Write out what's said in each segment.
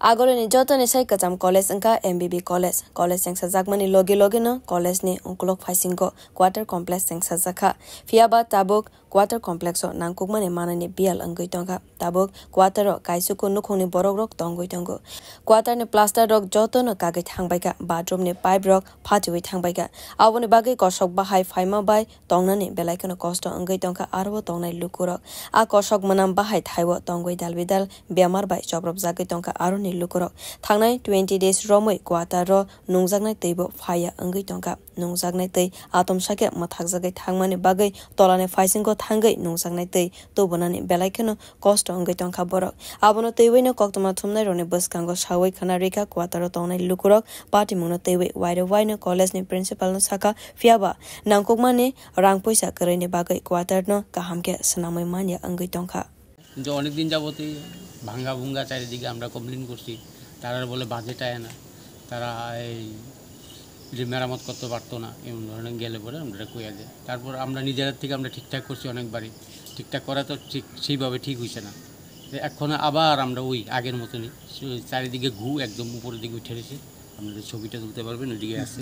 আগৰ নিজত নিচাই কাজাম college অংকা M B B college college চেং সাজাক মানে লগে লগে ন কলেজ নে অংকুলক ফাইসিং কোৱাটাৰ কমপ্লেক্স চেং সাজাখা ফিয়া বা তাবুক কোৱাটাৰ কমপ্লেক্স নাংকুক মানে মাননি বিয়াল অংগৈ টংকা তাবুক কোৱাটাৰ কাইচুকু নুখুনি বৰক ৰক টংগৈ টংগু কোৱাটাৰ নে প্লাষ্টাৰ ৰক যত ন কাগৈ থাংবাইকা বাথৰুম নে পাইপ ৰক ফাটি হৈ থাংবাইকা আবনি বাগৈ কচক বাহাই ফাইমা বাই টংনানি বেলাইকনো কষ্ট অংগৈ টংকা আৰু টংনাই লুকু ৰক আ কচক মনাম বাহাই থাইব টংগৈ দালবিদাল বেমাৰ বাই চব্ৰব জাগৈ টংকা আৰু ni lukurok thangnai 20 days romoi kwata ro nungjaknai teibo phaya angui tongka nungjaknai tei atom sake mathakjagai thangmani bagai tolani phaisingko thangai nungjaknai tei tobonani belaikheno kosto angui tongka borok abono teiwaino koktoma thumnai roni bwskango sawai khana reka kwata ro tongnai lukurok party mungno teiwai wairo waino college ni principal no saka fiaba nangkukmani rang poisa karaini bagai kwata no kahamke sanamai manya angui tongka কিন্তু অনেকদিন যাবতই ভাঙ্গা ভুঙ্গা চারিদিকে আমরা complain করছি। তারা বলে budget আয় না। তারা এই যে মেরামত করতে পারতো না, এমন ধরনের গেলে পরে আমরা কইয়া দেয় তারপর আমরা নিজেদের থেকে আমরা ঠিকঠাক করছি অনেকবারই। ঠিকঠাক করা তো ঠিক, সেইভাবে ঠিক হয়েছে না। এখন আবার আমরা ওই আগের মতনই চারিদিকে ঘু একদম উপরের দিকে উঠে রয়েছে আপনাদের ছবিটা তুলতে পারবেন ওইদিকে আছে।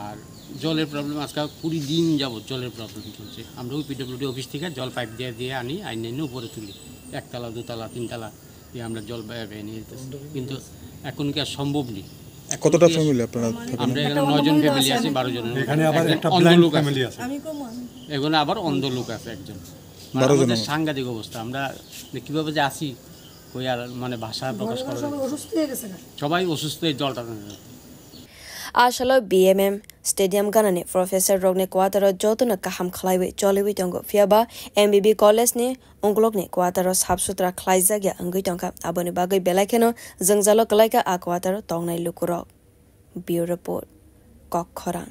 আর জলের প্রবলেম আজকাল কুড়ি দিন যাবত জলের প্রবলেম চলছে। আমরা ওই পিডব্লিউডি অফিস থেকে জল পাইপ দিয়ে দিয়ে আনি, আইন উপরে তুলি। একতলা দুতলা তিনতলা দিয়ে আমরা জল বাইরে নিয়ে যেতেছি। কিন্তু এখন কি আর সম্ভব নেই? কতটা ফ্যামিলি আপনারা আমরা এখানে নয়জন ফ্যামিলি আছি বারো জন এখানে আবার একটা অন্ধ লোক আছে। ফ্যামিলি আছে এখানে আবার অন্ধ লোক আছে একজন। মানে আমাদের সাংঘাতিক অবস্থা। আমরা কীভাবে যে আসি কই আর মানে ভাষা প্রকাশ করা না। সবাই অসুস্থ এই জলটা স্টেডিয়াম গানানে প্রফেসর রগনে কোয়াতার যতন কাহাম খালাইবে চলেবি টঙ্গ ফিয়াবা এম বিবি কলেজ নে অংগলগনে কোয়াতার সাফ সুতরা খালাই জাগিয়া অঙ্গি টঙ্কা আবনে বাগৈ বেলা খেন জংজাল কলাইকা আ কোয়াতার টংনাই লুকুরক বিউ রিপোর্ট কক্ষরাং